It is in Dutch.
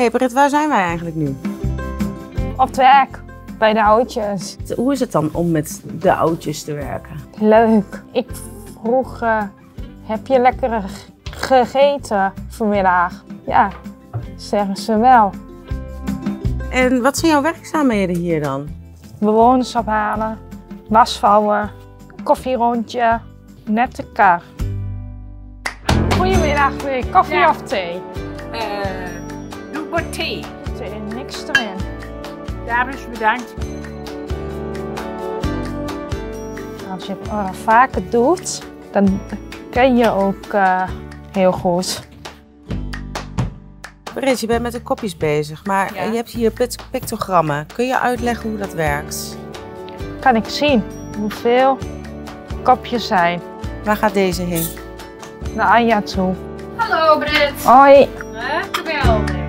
hey Britt, waar zijn wij eigenlijk nu? Op het werk, bij de oudjes. Hoe is het dan om met de oudjes te werken? Leuk. Ik vroeg, eh, heb je lekker gegeten vanmiddag? Ja, zeggen ze wel. En wat zijn jouw werkzaamheden hier dan? Bewoners ophalen, wasvouwen, koffierondje, nette kar. Goedemiddag, wil je koffie Ja. of thee? Eh, doe maar thee. Thee, niks erin. Dames, bedankt. Als je het vaker doet, dan ken je ook eh, heel goed. Britt, je bent met de kopjes bezig, maar Ja. je hebt hier pict- pictogrammen. Kun je uitleggen hoe dat werkt? Kan ik zien hoeveel kopjes zijn. Waar gaat deze heen? Naar Anja toe. Hallo Britt. Hoi. Geweldig.